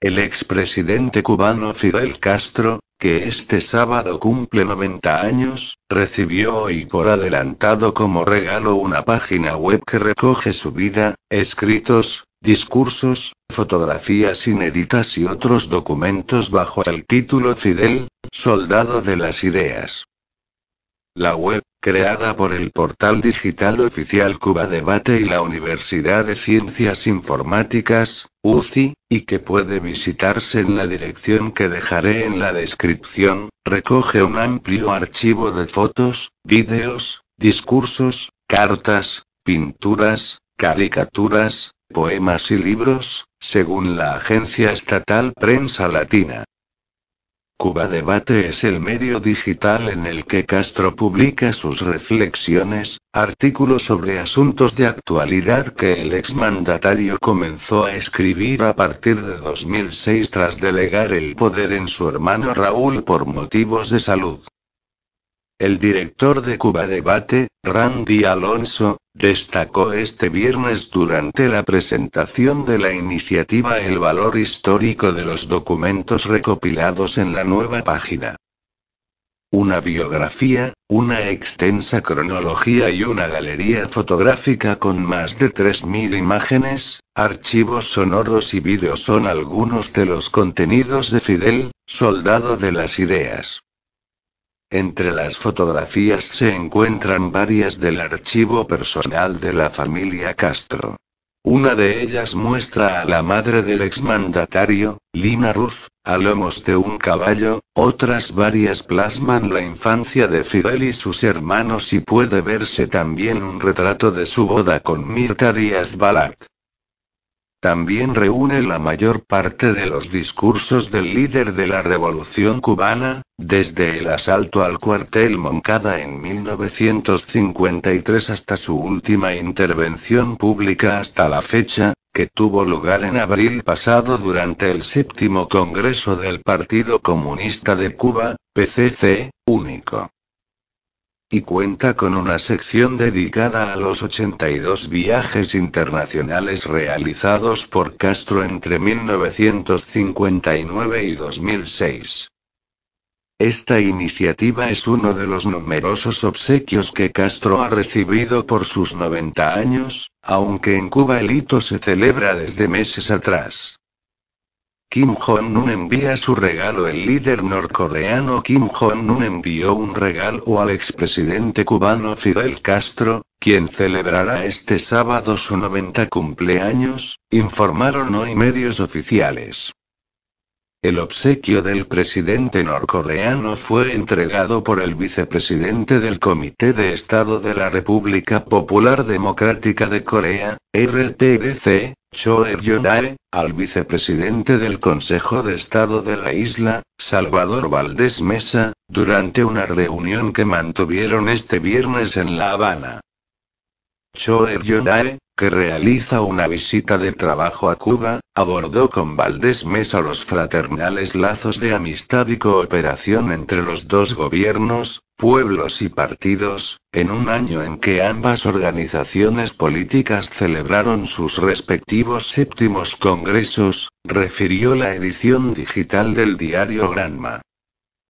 El expresidente cubano Fidel Castro, que este sábado cumple 90 años, recibió hoy por adelantado como regalo una página web que recoge su vida, escritos, discursos, fotografías inéditas y otros documentos bajo el título Fidel, Soldado de las Ideas. La web, creada por el portal digital oficial Cuba Debate y la Universidad de Ciencias Informáticas, UCI, y que puede visitarse en la dirección que dejaré en la descripción, recoge un amplio archivo de fotos, vídeos, discursos, cartas, pinturas, caricaturas, poemas y libros, según la agencia estatal Prensa Latina. Cuba Debate es el medio digital en el que Castro publica sus reflexiones, artículos sobre asuntos de actualidad que el exmandatario comenzó a escribir a partir de 2006 tras delegar el poder en su hermano Raúl por motivos de salud. El director de Cuba Debate, Randy Alonso, destacó este viernes durante la presentación de la iniciativa el valor histórico de los documentos recopilados en la nueva página. Una biografía, una extensa cronología y una galería fotográfica con más de 3.000 imágenes, archivos sonoros y vídeos son algunos de los contenidos de Fidel, soldado de las ideas. Entre las fotografías se encuentran varias del archivo personal de la familia Castro. Una de ellas muestra a la madre del exmandatario, Lina Ruth, a lomos de un caballo, otras varias plasman la infancia de Fidel y sus hermanos y puede verse también un retrato de su boda con Mirta Díaz Balat. También reúne la mayor parte de los discursos del líder de la Revolución cubana, desde el asalto al cuartel Moncada en 1953 hasta su última intervención pública hasta la fecha, que tuvo lugar en abril pasado durante el séptimo Congreso del Partido Comunista de Cuba, PCC, único y cuenta con una sección dedicada a los 82 viajes internacionales realizados por Castro entre 1959 y 2006. Esta iniciativa es uno de los numerosos obsequios que Castro ha recibido por sus 90 años, aunque en Cuba el hito se celebra desde meses atrás. Kim Jong-un envía su regalo El líder norcoreano Kim Jong-un envió un regalo al expresidente cubano Fidel Castro, quien celebrará este sábado su 90 cumpleaños, informaron hoy medios oficiales. El obsequio del presidente norcoreano fue entregado por el vicepresidente del Comité de Estado de la República Popular Democrática de Corea, RTDC, Choe Yonae, al vicepresidente del Consejo de Estado de la isla, Salvador Valdés Mesa, durante una reunión que mantuvieron este viernes en La Habana. Choe Yonae, que realiza una visita de trabajo a Cuba, abordó con Valdés Mesa los fraternales lazos de amistad y cooperación entre los dos gobiernos, pueblos y partidos, en un año en que ambas organizaciones políticas celebraron sus respectivos séptimos congresos, refirió la edición digital del diario Granma.